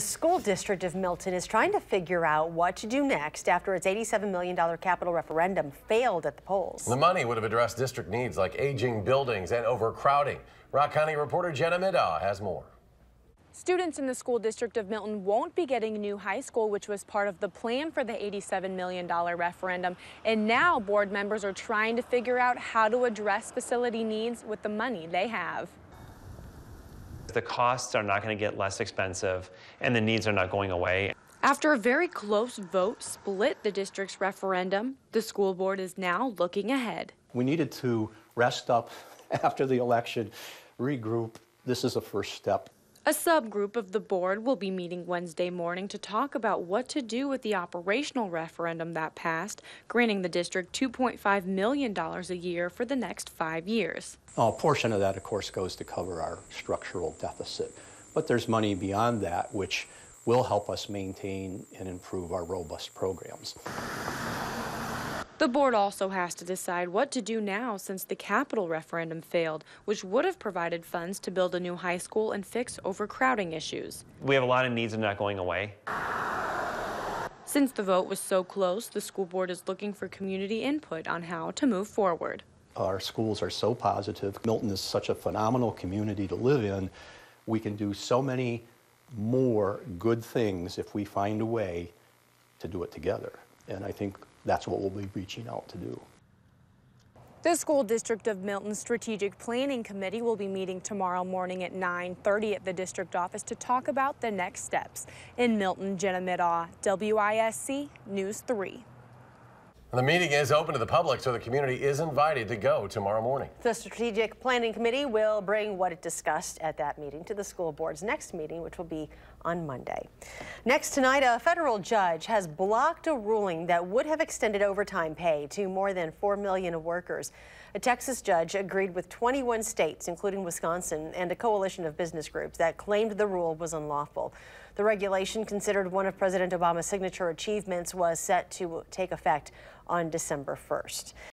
The school district of Milton is trying to figure out what to do next after its $87 million capital referendum failed at the polls. The money would have addressed district needs like aging buildings and overcrowding. Rock County reporter Jenna Middaugh has more. Students in the school district of Milton won't be getting a new high school, which was part of the plan for the $87 million referendum. And now board members are trying to figure out how to address facility needs with the money they have. The costs are not going to get less expensive, and the needs are not going away. After a very close vote split the district's referendum, the school board is now looking ahead. We needed to rest up after the election, regroup. This is a first step. A subgroup of the board will be meeting Wednesday morning to talk about what to do with the operational referendum that passed, granting the district $2.5 million a year for the next five years. A portion of that, of course, goes to cover our structural deficit. But there's money beyond that which will help us maintain and improve our robust programs. The board also has to decide what to do now since the capital referendum failed, which would have provided funds to build a new high school and fix overcrowding issues. We have a lot of needs that are not going away. Since the vote was so close, the school board is looking for community input on how to move forward. Our schools are so positive. Milton is such a phenomenal community to live in. We can do so many more good things if we find a way to do it together. And I think that's what we'll be reaching out to do. The School District of Milton Strategic Planning Committee will be meeting tomorrow morning at 9.30 at the district office to talk about the next steps. In Milton, Jenna Middaugh, WISC News 3. The meeting is open to the public, so the community is invited to go tomorrow morning. The Strategic Planning Committee will bring what it discussed at that meeting to the school board's next meeting, which will be on Monday. Next tonight, a federal judge has blocked a ruling that would have extended overtime pay to more than 4 million workers. A Texas judge agreed with 21 states, including Wisconsin, and a coalition of business groups that claimed the rule was unlawful. The regulation, considered one of President Obama's signature achievements, was set to take effect on December 1st.